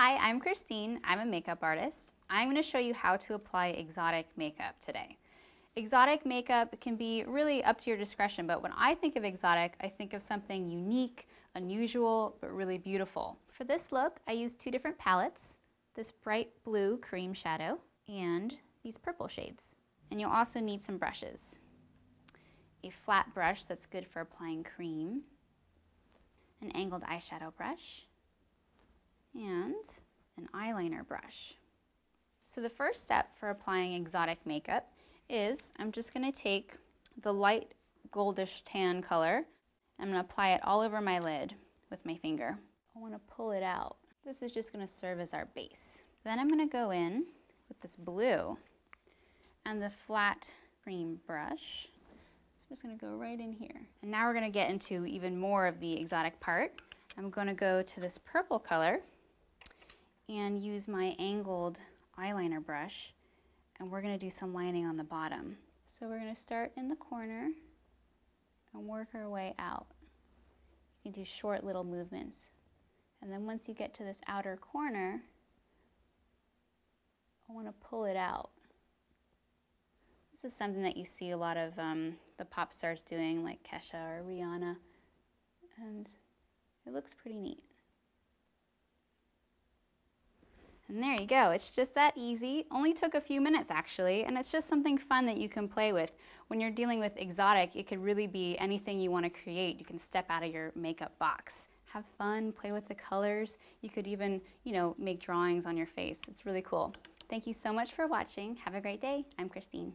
Hi, I'm Christine. I'm a makeup artist. I'm going to show you how to apply exotic makeup today. Exotic makeup can be really up to your discretion, but when I think of exotic, I think of something unique, unusual, but really beautiful. For this look, I used two different palettes, this bright blue cream shadow and these purple shades. And you'll also need some brushes. A flat brush that's good for applying cream, an angled eyeshadow brush, and an eyeliner brush. So the first step for applying exotic makeup is I'm just going to take the light goldish tan color. I'm going to apply it all over my lid with my finger. I want to pull it out. This is just going to serve as our base. Then I'm going to go in with this blue and the flat cream brush. So I'm just going to go right in here. And now we're going to get into even more of the exotic part. I'm going to go to this purple color and use my angled eyeliner brush and we're going to do some lining on the bottom. So we're going to start in the corner and work our way out. You can do short little movements. And then once you get to this outer corner, I want to pull it out. This is something that you see a lot of um, the pop stars doing like Kesha or Rihanna. And it looks pretty neat. And there you go, it's just that easy. Only took a few minutes actually, and it's just something fun that you can play with. When you're dealing with exotic, it could really be anything you want to create. You can step out of your makeup box. Have fun, play with the colors. You could even, you know, make drawings on your face. It's really cool. Thank you so much for watching. Have a great day. I'm Christine.